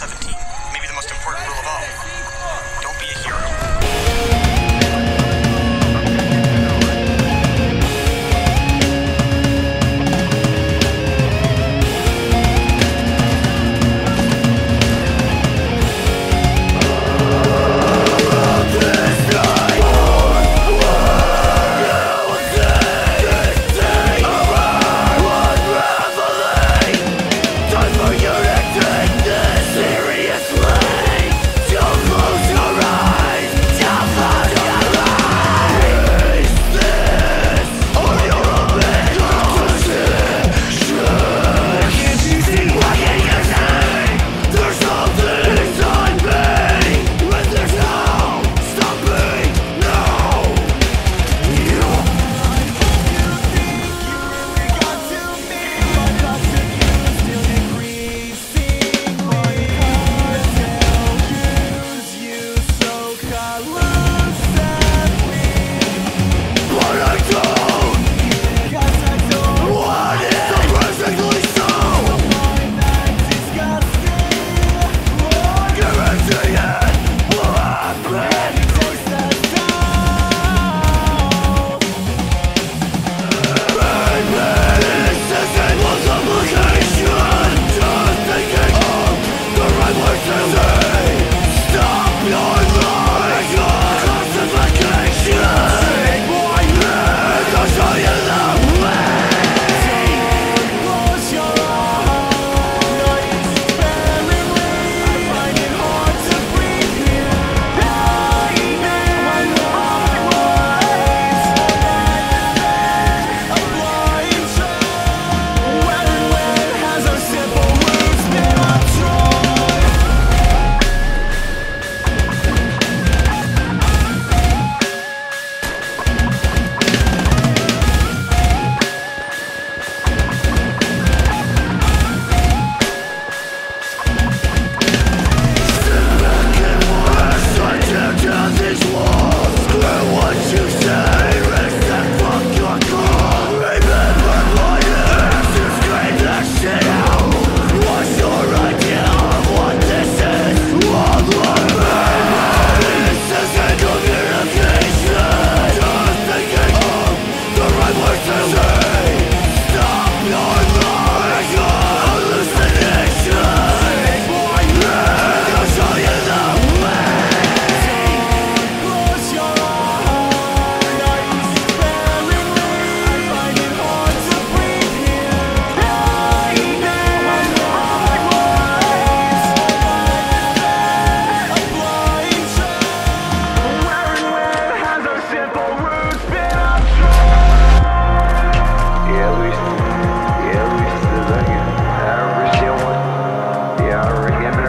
17. again.